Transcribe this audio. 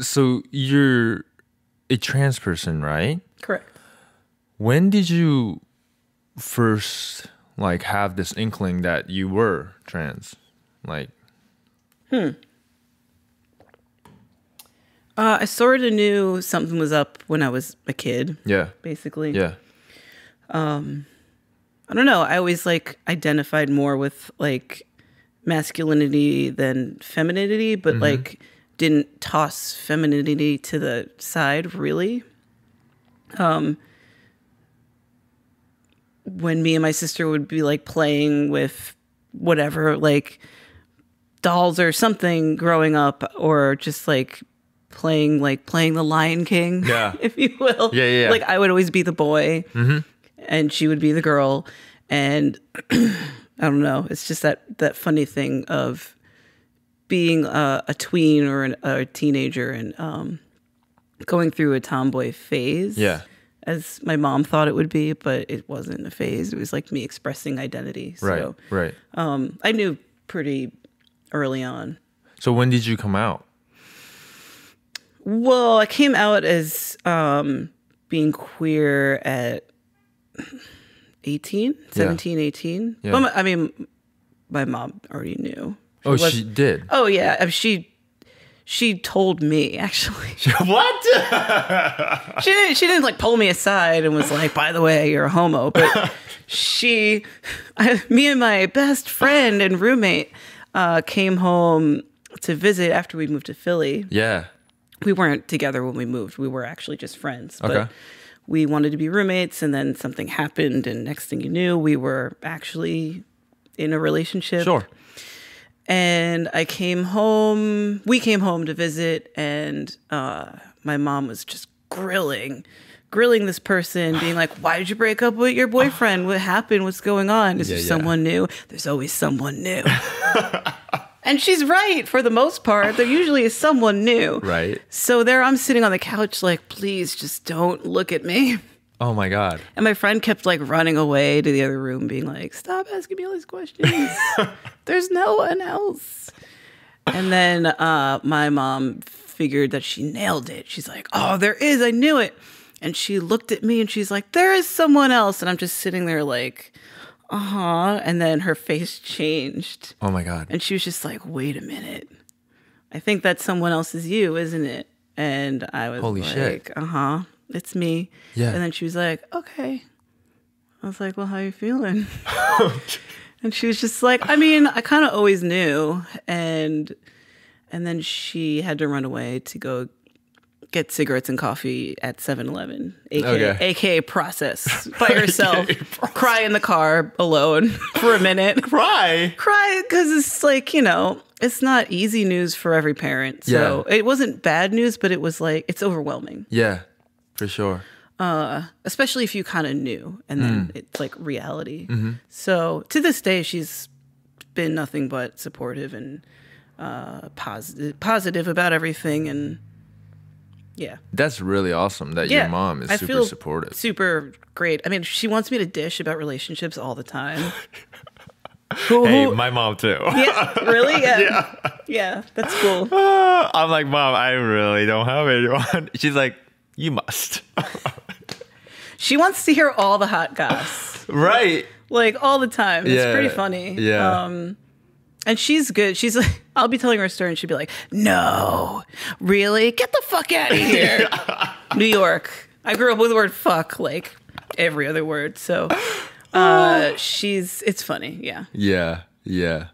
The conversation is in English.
so you're a trans person, right? Correct. When did you first like have this inkling that you were trans? Like, Uh, I sort of knew something was up when I was a kid, yeah, basically. yeah, Um, I don't know. I always like identified more with like masculinity than femininity, but like didn't toss femininity to the side really. Um when me and my sister would be like playing with whatever like dolls or something growing up or just like playing like playing the lion king Yeah. if you will Yeah, yeah, yeah. like i would always be the boy and she would be the girl and i don't know it's just that that funny thing of being a, a tween or an, a teenager and um, going through a tomboy phase yeah. as my mom thought it would be but it wasn't a phase it was like me expressing identity Right, so right. um, i knew pretty early on So when did you come out? Well, I came out as um, being queer at 18, 17, 18. Yeah. Well, my- I mean, my mom already knew. Oh, was- she did. Oh, yeah. uh, She she told me actually. what? She didn't she didn't like pull me aside and was like, "By the way, you're a homo." But she I, me and my best friend and roommate uh, came home to visit after we moved to Philly. yeah. we weren't together when we moved. We were actually just friends. But Okay. we wanted to be roommates and then something happened and next thing you knew, we were actually in a relationship. Sure. And I came home, we came home to visit and uh my mom was just grilling grilling this person being like why did you break up with your boyfriend what happened what's going on is Yeah, there yeah. someone new there's always someone new and she's right for the most part there usually is someone new Right. so there I'm sitting on the couch like, please just don't look at me. Oh my god. And my friend kept like running away to the other room, being like, stop asking me all these questions. There's no one else. And then uh, my mom figured that she nailed it. She's like, oh, there is. I knew it. And she looked at me and she's like, there is someone else. And I'm just sitting there like, uh huh. And then her face changed. Oh my god. And she was just like, wait a minute. I think that someone else is you, isn't it? And I was Holy like, shit. uh huh, it's me. Yeah. And then she was like, okay. I was like, well, how you feeling? and she was just like, I mean, I kind of always knew. And and then she had to run away to go get cigarettes and coffee at 7-Eleven, aka, Okay. AKA process by herself, cry in the car alone for a minute Cry. cry because it's like you know it's not easy news for every parent so it wasn't bad news but it was like it's overwhelming Yeah. For sure. Uh, especially if you kind of knew and then mm. it's like reality mm-hmm. so to this day she's been nothing but supportive and uh positive positive about everything and yeah That's really awesome that yeah your mom is I super feel supportive. super great i mean she wants me to dish about relationships all the time Who- Hey, my mom too. yeah, really? Yeah. yeah. that's cool. I'm like, mom, I really don't have anyone. She's like, you must. She wants to hear all the hot goss, right. like all the time. It's Yeah. pretty funny. Yeah. Um, and she's good. She's like, I'll be telling her a story, and she'd be like, "No, really? Get the fuck out of here, New York." I grew up with the word "fuck" like every other word, so uh, she's. It's funny, yeah. Yeah. Yeah.